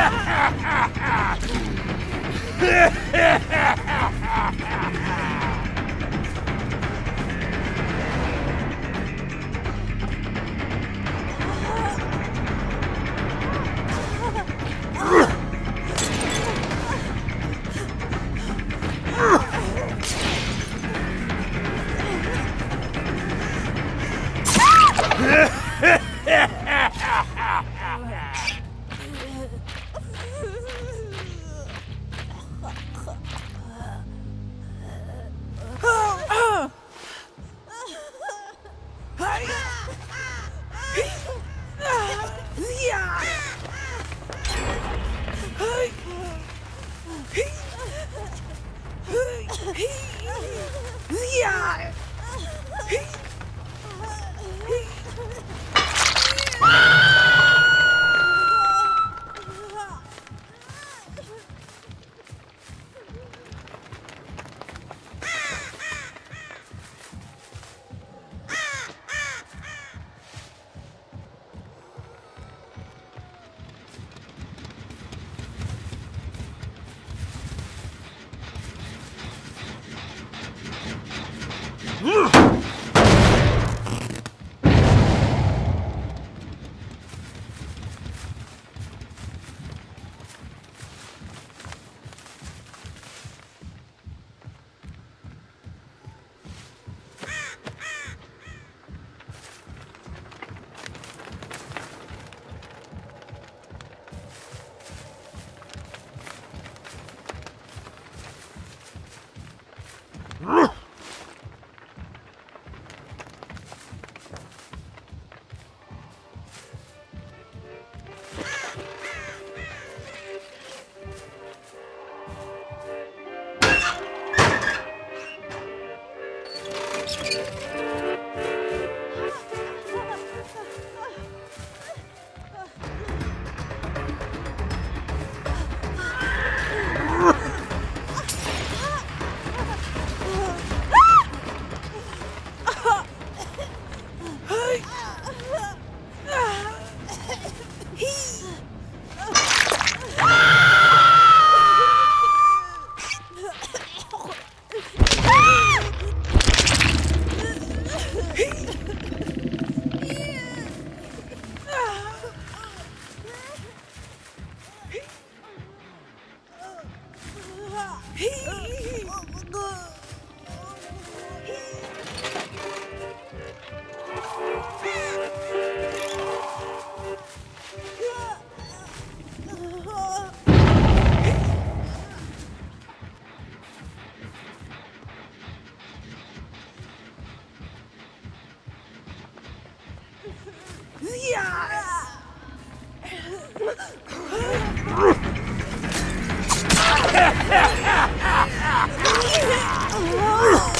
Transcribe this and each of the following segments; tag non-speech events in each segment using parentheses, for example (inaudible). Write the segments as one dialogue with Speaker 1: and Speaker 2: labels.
Speaker 1: Ha ha ha ha! Thank you. Yeah! (laughs)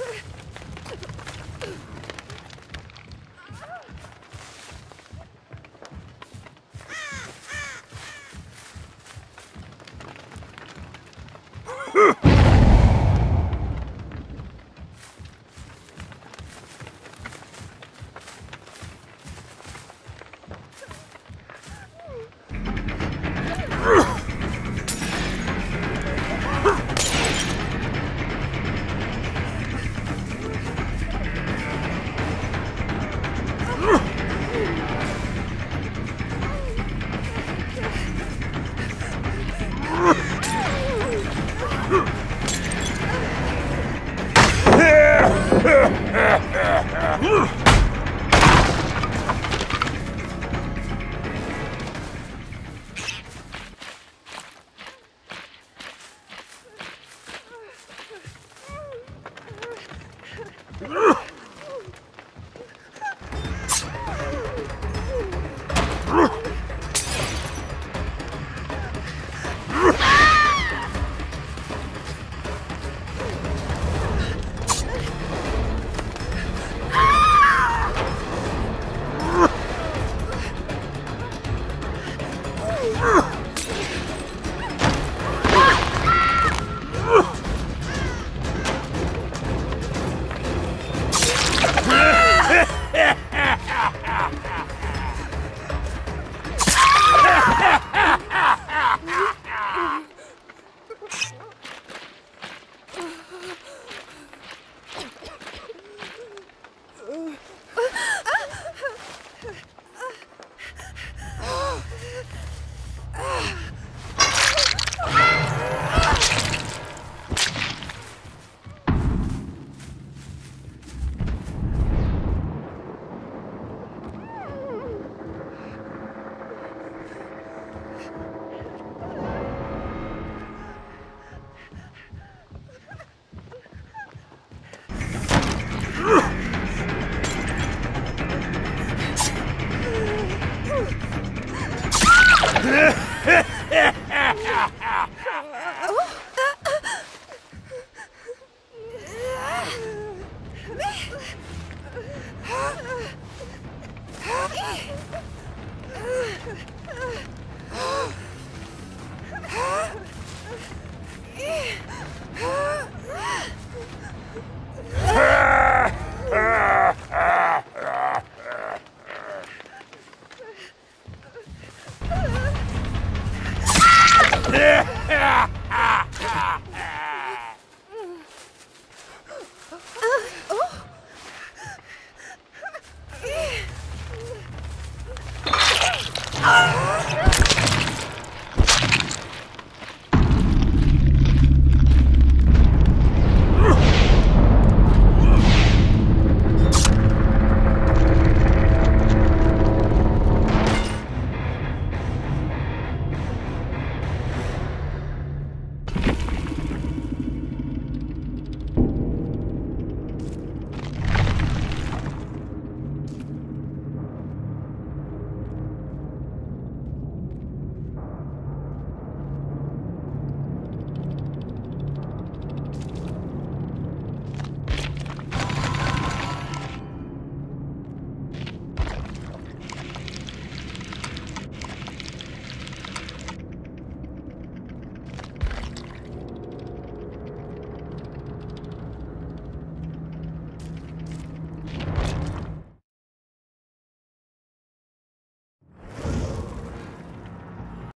Speaker 1: Ugh. (laughs) Huh?